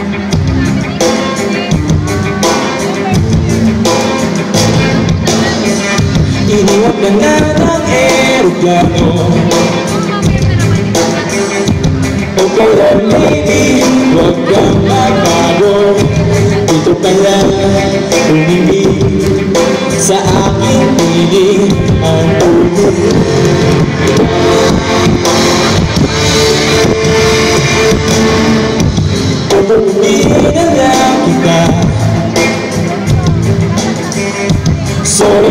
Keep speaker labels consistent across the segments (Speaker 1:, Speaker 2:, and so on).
Speaker 1: Ini dengan nang erugano Opo dan ini Wagam apado Itu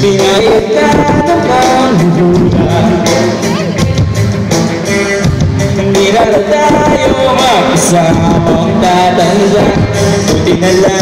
Speaker 1: Pinayag ka naman Hindi na lang tayo magkasama Tatanda. Buti na lang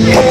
Speaker 1: Yeah.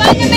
Speaker 1: ¡Ay,